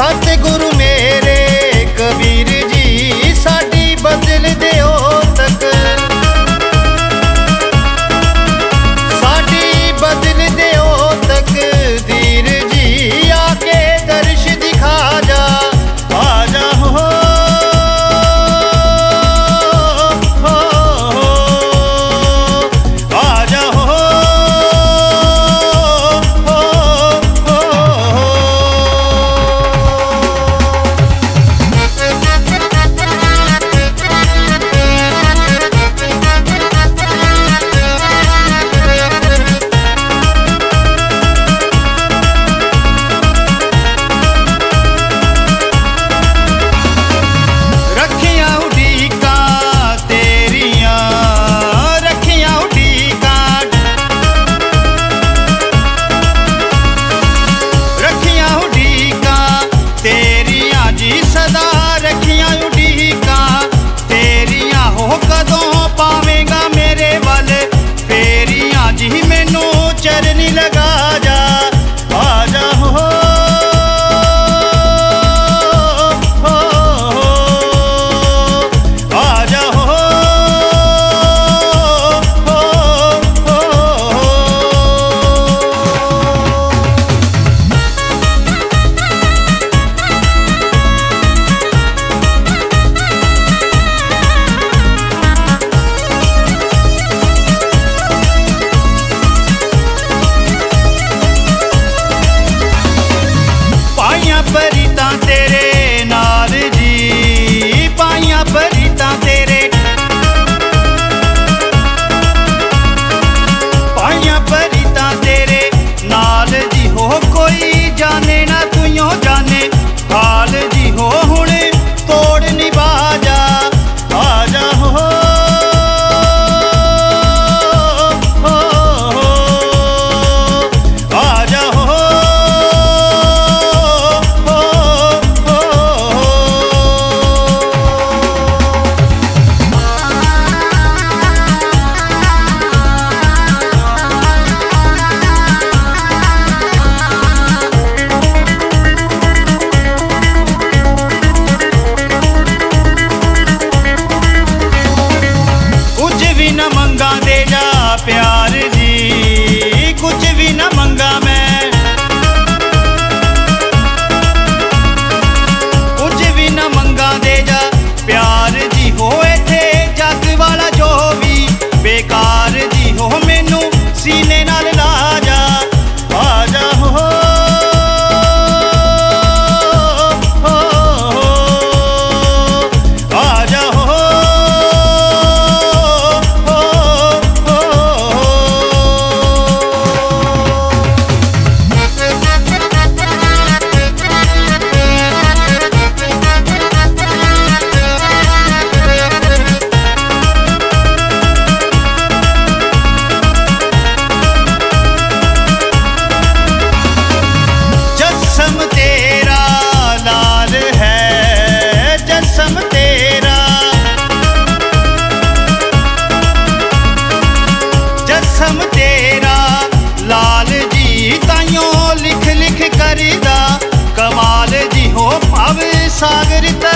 सतगुरु ਸਦਾ ਰੱਖੀਆਂ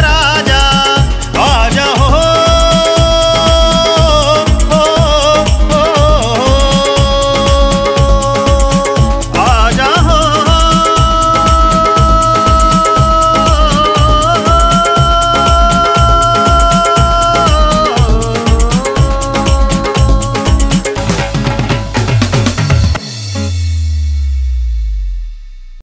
महाराज